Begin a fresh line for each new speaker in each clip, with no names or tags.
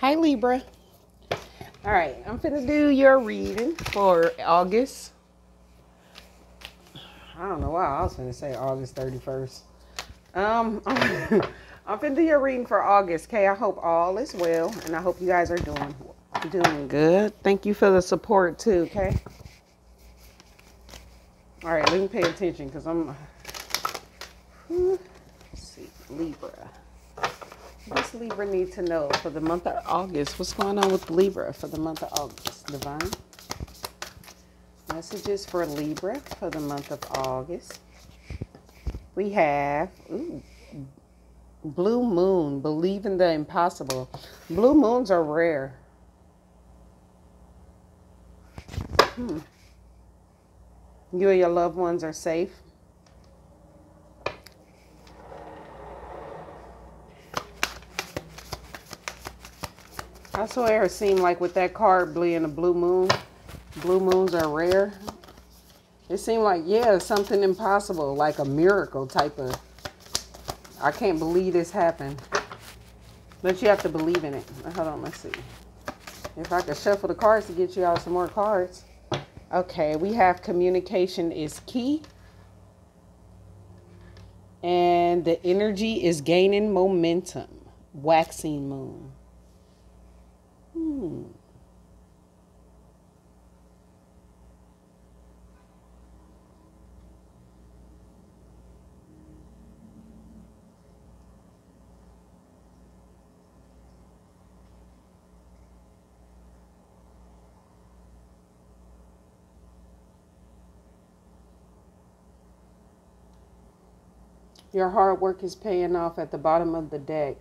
Hi, Libra. All right, I'm finna do your reading for August. I don't know why I was finna say August 31st. Um, I'm finna do your reading for August. Okay, I hope all is well, and I hope you guys are doing doing good. Thank you for the support too. Okay. All right, let me pay attention because I'm. Let's see, Libra. What does Libra need to know for the month of August? What's going on with Libra for the month of August? Divine. Messages for Libra for the month of August. We have ooh, Blue Moon, believe in the impossible. Blue moons are rare. Hmm. You and your loved ones are safe. I swear it seemed like with that card being a blue moon, blue moons are rare. It seemed like, yeah, something impossible, like a miracle type of, I can't believe this happened. But you have to believe in it. Hold on, let's see. If I could shuffle the cards to get you out some more cards. Okay, we have communication is key. And the energy is gaining momentum. Waxing moon. Your hard work is paying off at the bottom of the deck.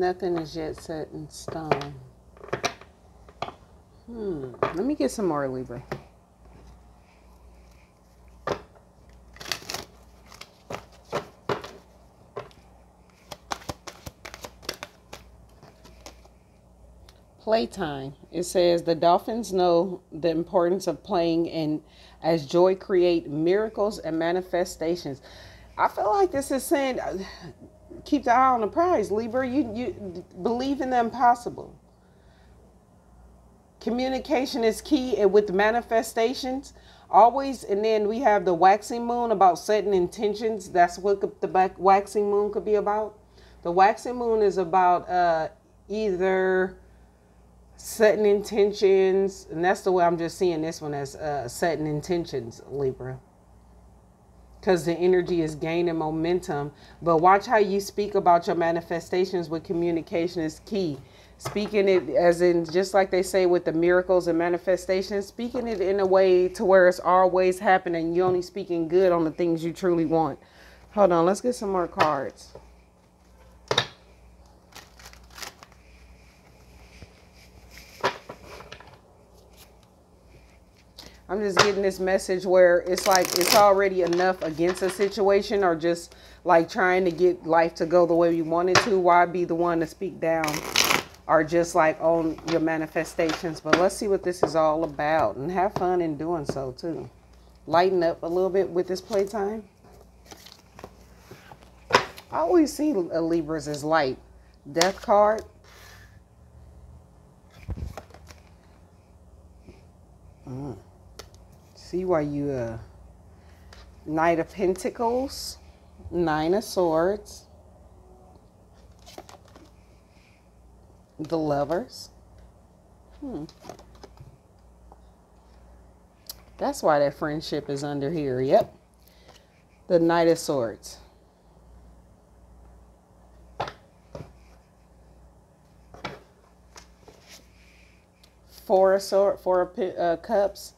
Nothing is yet set in stone. Hmm. Let me get some more Libra. Playtime. It says the dolphins know the importance of playing and as joy create miracles and manifestations. I feel like this is saying keep the eye on the prize, Libra. You you believe in the impossible. Communication is key and with the manifestations always and then we have the waxing moon about setting intentions that's what the waxing moon could be about the waxing moon is about uh, either setting intentions and that's the way i'm just seeing this one as uh, setting intentions libra because the energy is gaining momentum. But watch how you speak about your manifestations with communication is key. Speaking it as in just like they say with the miracles and manifestations speaking it in a way to where it's always happening. You only speaking good on the things you truly want. Hold on let's get some more cards I'm just getting this message where it's like it's already enough against a situation or just like trying to get life to go the way you want it to. Why be the one to speak down or just like on your manifestations? But let's see what this is all about and have fun in doing so too. Lighten up a little bit with this playtime. I always see Libras as light. Death card. Mm see why you uh knight of pentacles nine of swords the lovers. Hmm. That's why that friendship is under here. Yep. The knight of swords. Four of sword four of uh, cups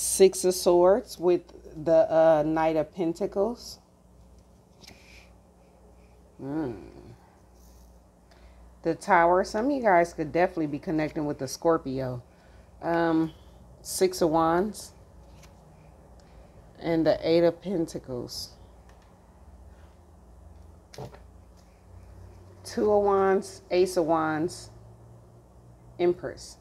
Six of Swords with the uh, Knight of Pentacles. Mm. The Tower. Some of you guys could definitely be connecting with the Scorpio. Um, Six of Wands. And the Eight of Pentacles. Two of Wands, Ace of Wands, Empress.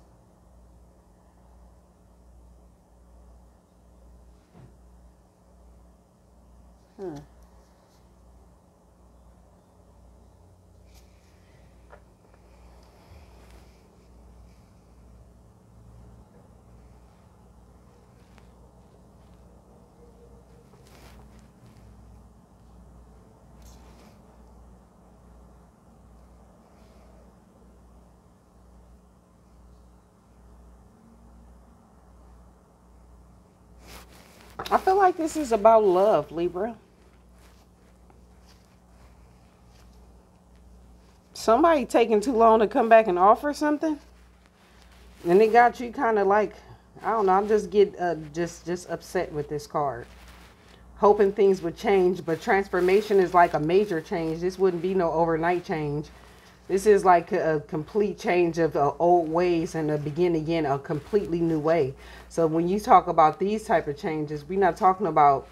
I feel like this is about love, Libra. Somebody taking too long to come back and offer something. And it got you kind of like, I don't know, I'm just get uh, just just upset with this card. Hoping things would change, but transformation is like a major change. This wouldn't be no overnight change. This is like a complete change of uh, old ways and a begin again a completely new way. So when you talk about these type of changes, we're not talking about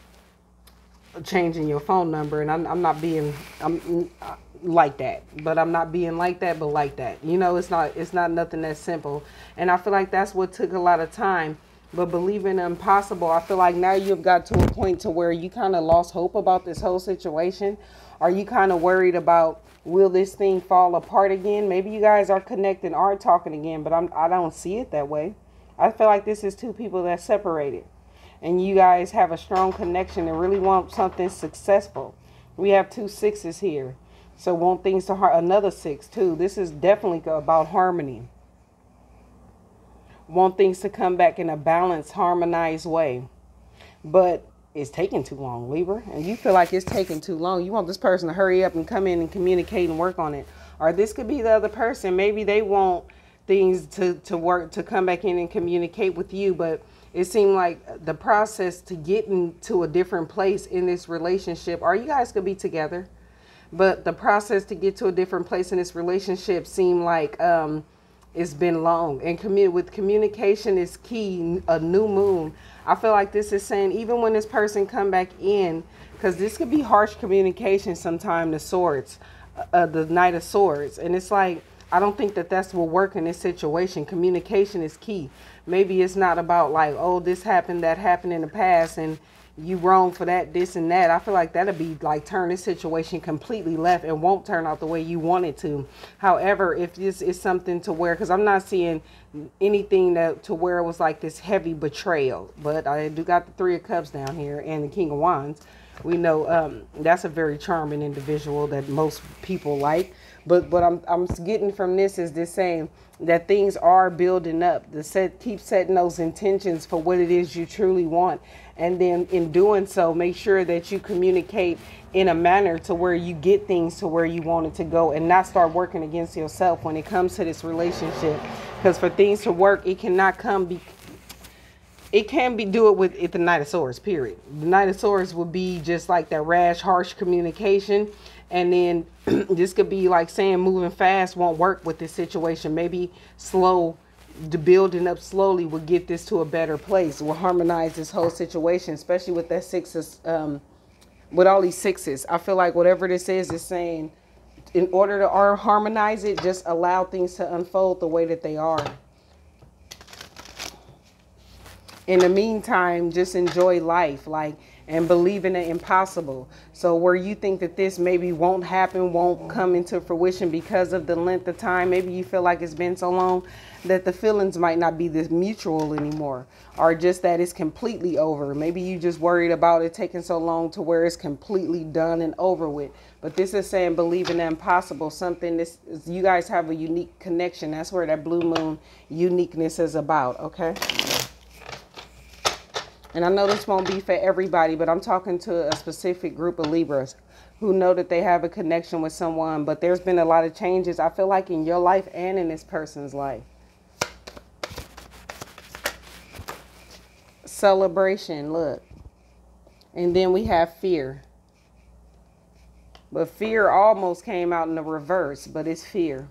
changing your phone number. And I'm, I'm not being I'm uh, like that, but I'm not being like that, but like that. You know, it's not it's not nothing that simple. And I feel like that's what took a lot of time. But believing impossible, I feel like now you've got to a point to where you kind of lost hope about this whole situation. Are you kind of worried about will this thing fall apart again? Maybe you guys are connected, are talking again, but I'm I don't see it that way. I feel like this is two people that separated, and you guys have a strong connection and really want something successful. We have two sixes here, so want things to heart another six too. This is definitely about harmony. Want things to come back in a balanced, harmonized way, but it's taking too long, Libra, and you feel like it's taking too long. You want this person to hurry up and come in and communicate and work on it. Or this could be the other person. Maybe they want things to, to work, to come back in and communicate with you, but it seemed like the process to get into a different place in this relationship, or you guys could be together, but the process to get to a different place in this relationship seemed like um, it's been long. And commu- with communication is key, a new moon I feel like this is saying even when this person come back in, because this could be harsh communication sometime, the swords, uh, the knight of swords. And it's like, I don't think that that's will work in this situation. Communication is key. Maybe it's not about like, oh, this happened, that happened in the past, and you wrong for that, this and that. I feel like that'll be like turn this situation completely left and won't turn out the way you want it to. However, if this is something to where, because I'm not seeing anything that to where it was like this heavy betrayal, but I do got the Three of Cups down here and the King of Wands. We know um, that's a very charming individual that most people like. But what I'm I'm getting from this is this saying that things are building up. The set keep setting those intentions for what it is you truly want and then in doing so make sure that you communicate in a manner to where you get things to where you want it to go and not start working against yourself when it comes to this relationship because for things to work it cannot come be it can be do it with it the Swords, period. The Swords would be just like that rash, harsh communication. And then this could be like saying moving fast won't work with this situation. Maybe slow the building up slowly will get this to a better place. Will harmonize this whole situation, especially with that sixes, um, with all these sixes. I feel like whatever this is is saying, in order to harmonize it, just allow things to unfold the way that they are. In the meantime, just enjoy life. Like and believe in the impossible. So where you think that this maybe won't happen, won't come into fruition because of the length of time, maybe you feel like it's been so long that the feelings might not be this mutual anymore or just that it's completely over. Maybe you just worried about it taking so long to where it's completely done and over with. But this is saying believe in the impossible, something this you guys have a unique connection. That's where that blue moon uniqueness is about, okay? And I know this won't be for everybody, but I'm talking to a specific group of Libras who know that they have a connection with someone, but there's been a lot of changes, I feel like, in your life and in this person's life. Celebration, look. And then we have fear. But fear almost came out in the reverse, but it's fear.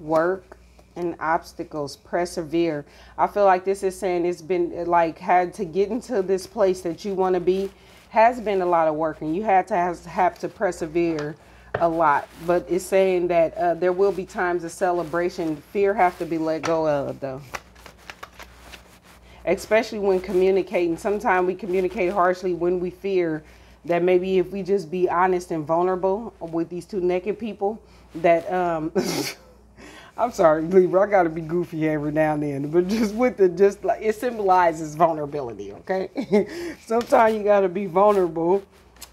Work and obstacles persevere. I feel like this is saying it's been like had to get into this place that you want to be has been a lot of work and you had to have, have to persevere a lot. But it's saying that uh, there will be times of celebration. Fear have to be let go of though. Especially when communicating. Sometimes we communicate harshly when we fear that maybe if we just be honest and vulnerable with these two naked people that um I'm sorry, Libra. I gotta be goofy every now and then, but just with the just like it symbolizes vulnerability. Okay, sometimes you gotta be vulnerable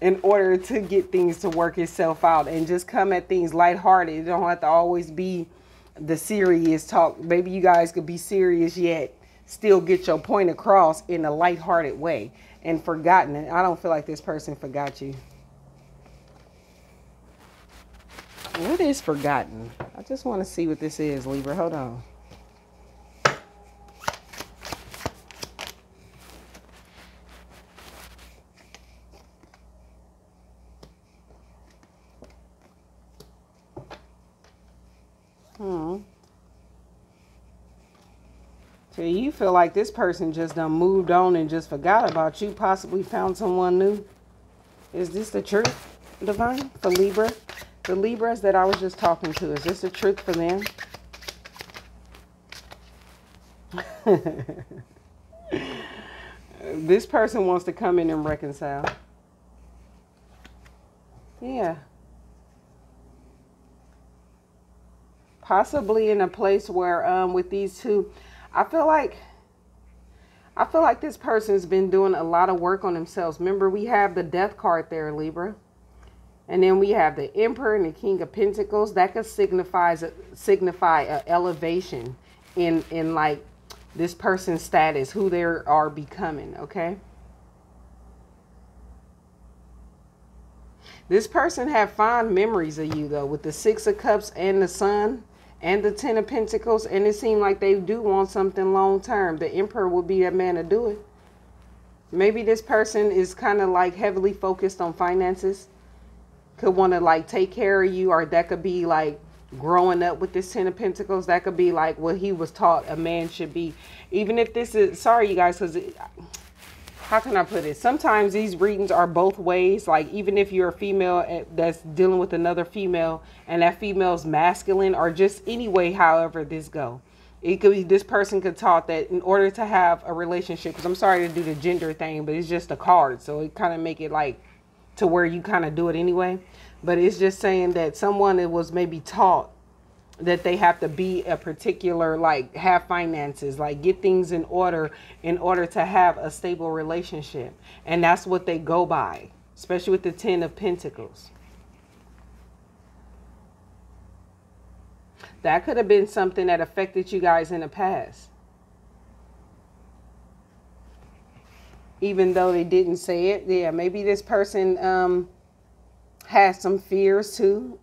in order to get things to work itself out, and just come at things lighthearted. You don't have to always be the serious talk. Maybe you guys could be serious yet still get your point across in a lighthearted way and forgotten. I don't feel like this person forgot you. What is forgotten? I just want to see what this is, Libra. Hold on. Hmm. So you feel like this person just done moved on and just forgot about you, possibly found someone new? Is this the truth, Divine, for Libra? The Libras that I was just talking to, is this the truth for them? this person wants to come in and reconcile. Yeah. Possibly in a place where um, with these two, I feel like I feel like this person's been doing a lot of work on themselves. Remember, we have the death card there, Libra. And then we have the Emperor and the King of Pentacles. That could signifies signify a elevation in in like this person's status, who they are becoming. Okay. This person have fond memories of you though, with the Six of Cups and the Sun and the Ten of Pentacles, and it seemed like they do want something long term. The Emperor would be that man to do it. Maybe this person is kind of like heavily focused on finances could want to like take care of you, or that could be like growing up with this Ten of Pentacles. That could be like what he was taught a man should be. Even if this is, sorry, you guys, because how can I put it? Sometimes these readings are both ways. Like even if you're a female eh, that's dealing with another female and that female's masculine or just anyway, however this go. It could be this person could talk that in order to have a relationship, because I'm sorry to do the gender thing, but it's just a card. So it kind of make it like to where you kind of do it anyway. But it's just saying that someone that was maybe taught that they have to be a particular like have finances like get things in order in order to have a stable relationship. And that's what they go by especially with the 10 of pentacles. That could have been something that affected you guys in the past even though they didn't say it. Yeah, maybe this person um, has some fears too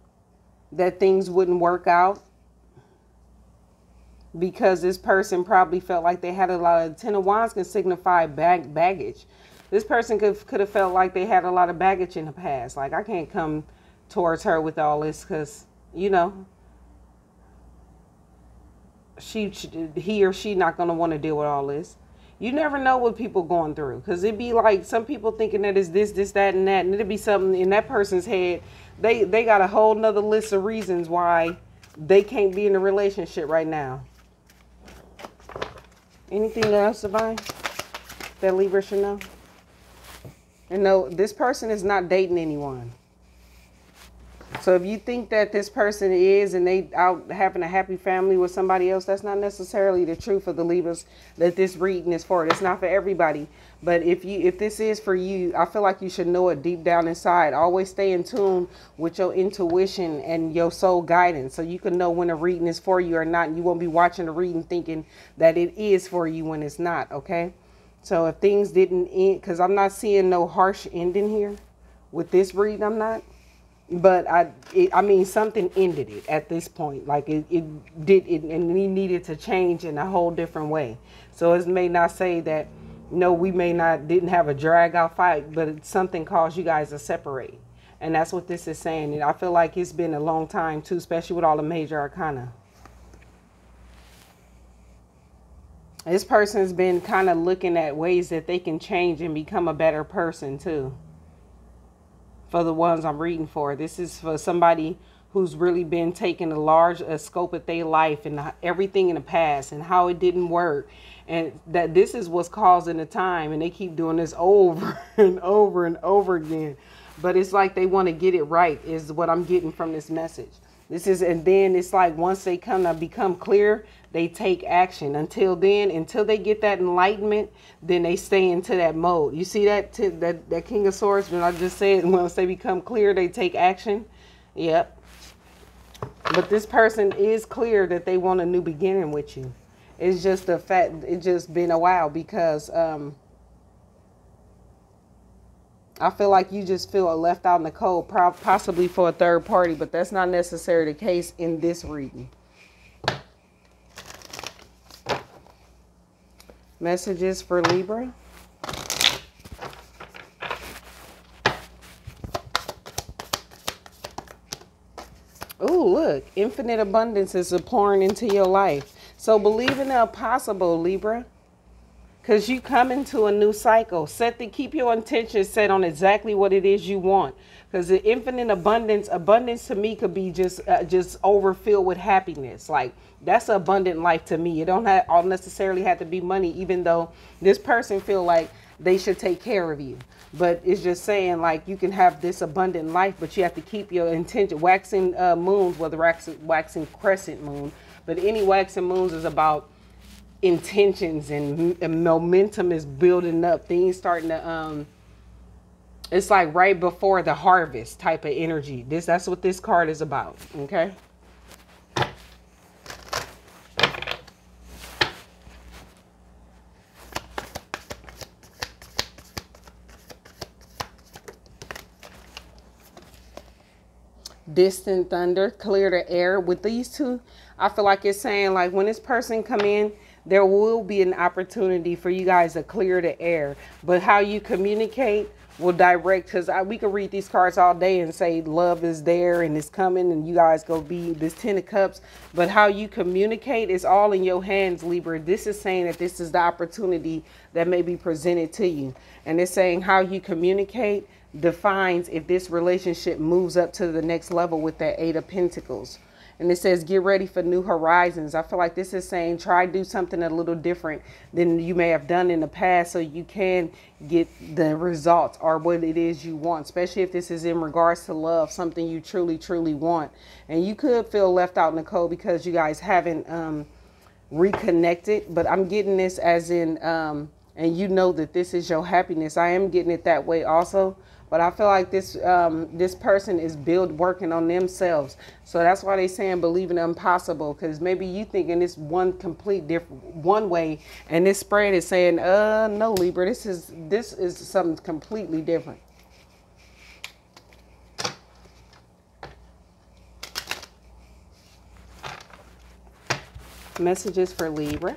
that things wouldn't work out because this person probably felt like they had a lot of ten of wands can signify bag baggage. This person could could have felt like they had a lot of baggage in the past. Like I can't come towards her with all this because you know she he or she not gonna want to deal with all this you never know what people going through because it'd be like some people thinking that it's this this that and that and it'd be something in that person's head. They they got a whole nother list of reasons why they can't be in a relationship right now. Anything else divine that libra should know? And no this person is not dating anyone so if you think that this person is and they out having a happy family with somebody else, that's not necessarily the truth of the Libras that this reading is for. It's not for everybody. But if you if this is for you, I feel like you should know it deep down inside. Always stay in tune with your intuition and your soul guidance so you can know when a reading is for you or not. And you won't be watching the reading thinking that it is for you when it's not, okay? So if things didn't end, because I'm not seeing no harsh ending here with this reading, I'm not but I, it, I mean, something ended it at this point. Like it, it did, it, and we needed to change in a whole different way. So it may not say that, no, we may not didn't have a drag out fight, but something caused you guys to separate, and that's what this is saying. And I feel like it's been a long time too, especially with all the major arcana. This person's been kind of looking at ways that they can change and become a better person too. For the ones I'm reading for, this is for somebody who's really been taking a large a scope of their life and everything in the past and how it didn't work. And that this is what's causing the time and they keep doing this over and over and over again. But it's like they want to get it right is what i'm getting from this message. This is and then it's like once they come to become clear they take action. Until then until they get that enlightenment then they stay into that mode. You see that t- that that king of swords when i just said once they become clear they take action? Yep. But this person is clear that they want a new beginning with you. It's just the fact it's just been a while because um, I feel like you just feel left out in the cold, possibly for a third party, but that's not necessarily the case in this reading. Messages for Libra. Oh, look, infinite abundance is pouring into your life. So believe in the impossible, Libra. Because you come into a new cycle. Set the keep your intentions set on exactly what it is you want. Because the infinite abundance, abundance to me could be just uh, just overfilled with happiness. Like that's abundant life to me. It don't have all necessarily have to be money, even though this person feel like they should take care of you. But it's just saying like you can have this abundant life, but you have to keep your intention. Waxing uh, moons, whether waxing, waxing crescent moon, but any waxing moons is about intentions and, and momentum is building up. Things starting to um it's like right before the harvest type of energy. This that's what this card is about. Okay. Distant thunder clear the air. With these two I feel like it's saying like when this person come in, there will be an opportunity for you guys to clear the air. But how you communicate will direct because we can read these cards all day and say love is there and it's coming and you guys go be this ten of cups. But how you communicate is all in your hands libra. This is saying that this is the opportunity that may be presented to you. And it's saying how you communicate defines if this relationship moves up to the next level with that eight of pentacles. And it says get ready for new horizons. I feel like this is saying try do something a little different than you may have done in the past so you can get the results or what it is you want especially if this is in regards to love something you truly truly want. And you could feel left out nicole because you guys haven't um, reconnected but i'm getting this as in um, and you know that this is your happiness i am getting it that way also but I feel like this um, this person is build working on themselves. So that's why they saying believe in the impossible. Because maybe you thinking this one complete different one way, and this spread is saying, uh, no, Libra, this is this is something completely different. Messages for Libra.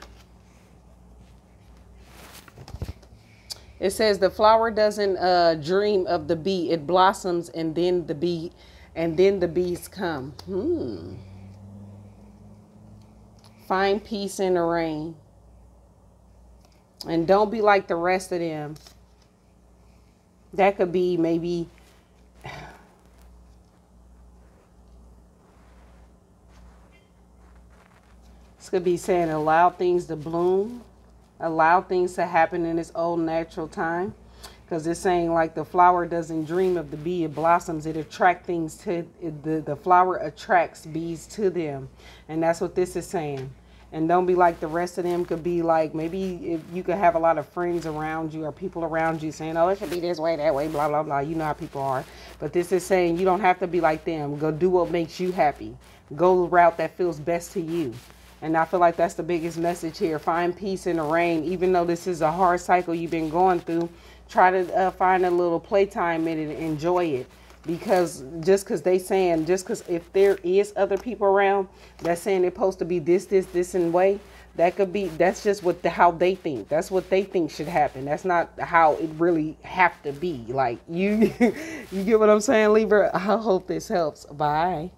It says the flower doesn't uh, dream of the bee; it blossoms, and then the bee, and then the bees come. Hmm. Find peace in the rain, and don't be like the rest of them. That could be maybe. This could be saying allow things to bloom allow things to happen in its own natural time. Because it's saying like the flower doesn't dream of the bee it blossoms it attracts things to it, the, the flower attracts bees to them. And that's what this is saying. And don't be like the rest of them could be like maybe if you could have a lot of friends around you or people around you saying oh it should be this way that way blah blah blah. You know how people are. But this is saying you don't have to be like them. Go do what makes you happy. Go the route that feels best to you and I feel like that's the biggest message here. Find peace in the rain. Even though this is a hard cycle you've been going through, try to uh, find a little playtime in it and enjoy it. Because just because they saying, just because if there is other people around that's saying they're supposed to be this, this, this and way, that could be, that's just what the, how they think. That's what they think should happen. That's not how it really have to be. Like you, you get what I'm saying, Libra? I hope this helps. Bye.